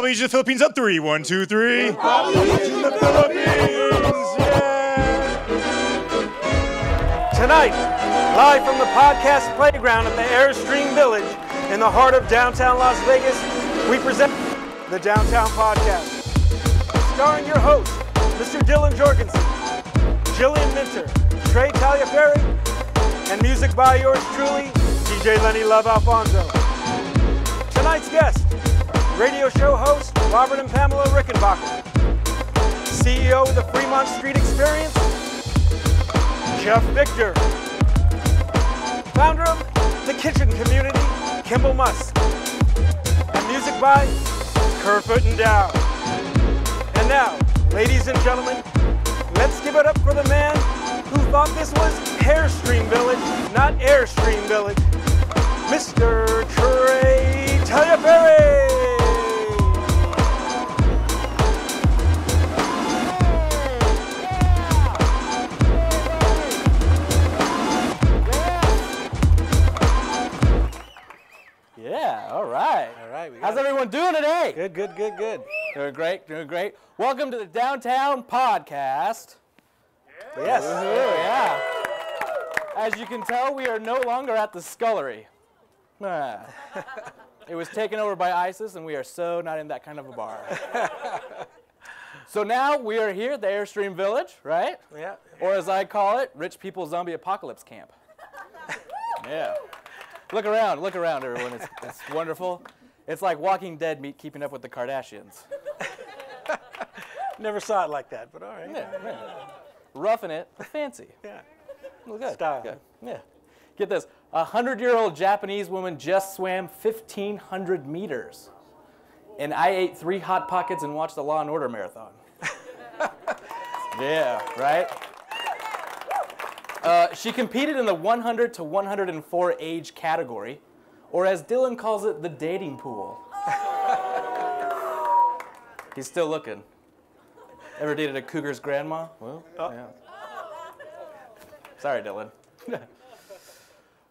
Probably the Philippines on three. One, two, three. Probably in the Philippines. Yeah. Tonight, live from the podcast playground at the Airstream Village in the heart of downtown Las Vegas, we present the Downtown Podcast. Starring your hosts, Mr. Dylan Jorgensen, Jillian Minter, Trey Taliaferri, and music by yours truly, DJ Lenny Love Alfonso. Tonight's guest, radio show host Robert and Pamela Rickenbacker, CEO of the Fremont Street Experience, Jeff Victor, founder of the Kitchen Community, Kimball Musk, and music by Kerfoot and Dow. And now, ladies and gentlemen, let's give it up for the man who thought this was Hairstream Village, not Airstream Village, Mr. Trey Taliaferri. Today? Good, good, good, good. Doing great, doing great. Welcome to the Downtown Podcast. Yes. Ooh, yeah. As you can tell, we are no longer at the scullery. Ah. it was taken over by ISIS, and we are so not in that kind of a bar. so now we are here at the Airstream Village, right? Yeah. Or as I call it, Rich People Zombie Apocalypse Camp. yeah. Look around, look around, everyone. It's, it's wonderful. It's like Walking Dead meet Keeping Up with the Kardashians. Never saw it like that, but all right. Yeah, yeah. Roughing it, fancy. Yeah. Well, good. Style. Good. Yeah. Get this. A hundred-year-old Japanese woman just swam 1,500 meters, and I ate three hot pockets and watched the Law and Order marathon. yeah. Right. Uh, she competed in the 100 to 104 age category, or as Dylan calls it, the dating pool. He's still looking. Ever dated a cougar's grandma? Well, yeah. Sorry, Dylan.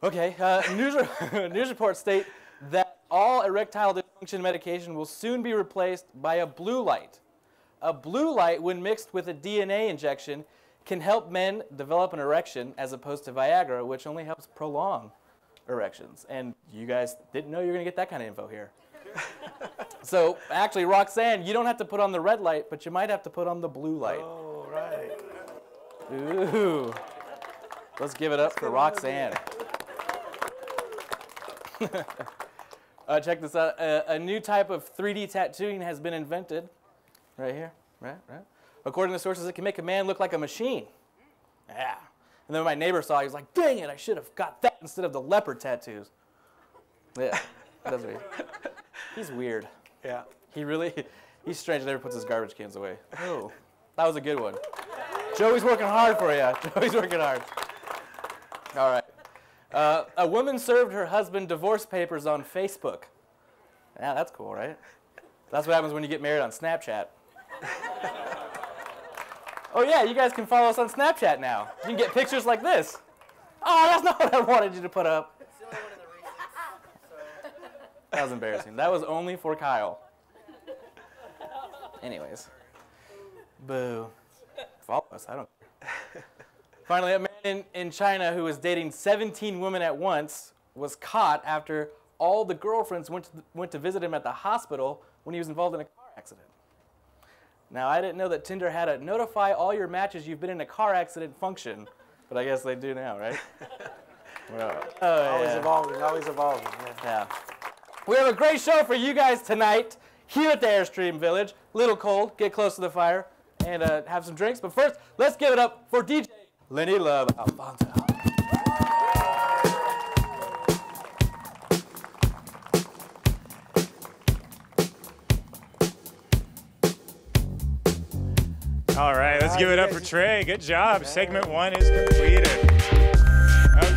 okay, uh, news, re- news reports state that all erectile dysfunction medication will soon be replaced by a blue light. A blue light, when mixed with a DNA injection, can help men develop an erection as opposed to Viagra, which only helps prolong erections. And you guys didn't know you were going to get that kind of info here. so, actually, Roxanne, you don't have to put on the red light, but you might have to put on the blue light. All right. Ooh. Let's give it up for Roxanne. uh, check this out. Uh, a new type of 3D tattooing has been invented. Right here. Right, right. According to sources, it can make a man look like a machine. Yeah. And then my neighbor saw it, he was like, dang it, I should have got that instead of the leopard tattoos. Yeah. That's weird. He's weird. Yeah. He really, he's strange. Never puts his garbage cans away. Oh, that was a good one. Joey's working hard for you. Joey's working hard. All right. Uh, a woman served her husband divorce papers on Facebook. Yeah, that's cool, right? That's what happens when you get married on Snapchat. Oh yeah, you guys can follow us on Snapchat now. You can get pictures like this. Oh, that's not what I wanted you to put up. That was embarrassing. That was only for Kyle. Anyways. Boo. Follow us. I don't care. Finally, a man in, in China who was dating 17 women at once was caught after all the girlfriends went to, went to visit him at the hospital when he was involved in a car accident. Now, I didn't know that Tinder had a notify all your matches you've been in a car accident function, but I guess they do now, right? Well, oh, Always yeah. evolving, always evolving. Yeah. Yeah. We have a great show for you guys tonight here at the Airstream Village. Little cold, get close to the fire, and uh, have some drinks. But first, let's give it up for DJ Lenny Love Alfonso. All right, let's give it up for Trey. Good job. Segment one is completed. Okay.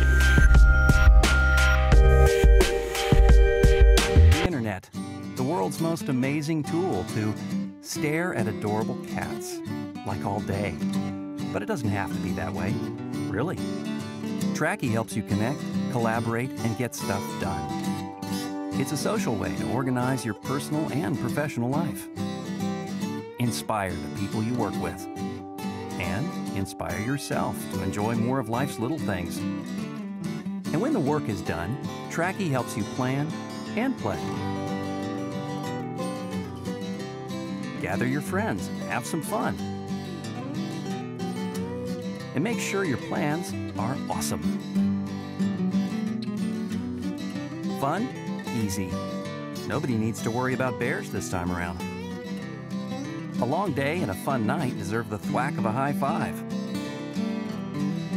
The internet, the world's most amazing tool to stare at adorable cats, like all day. But it doesn't have to be that way, really. Tracky helps you connect, collaborate, and get stuff done. It's a social way to organize your personal and professional life. Inspire the people you work with. And inspire yourself to enjoy more of life's little things. And when the work is done, Tracky helps you plan and play. Gather your friends have some fun. And make sure your plans are awesome. Fun, easy. Nobody needs to worry about bears this time around. A long day and a fun night deserve the thwack of a high five.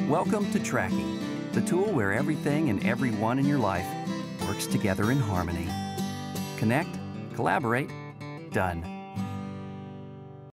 Welcome to Tracky, the tool where everything and everyone in your life works together in harmony. Connect, collaborate, done.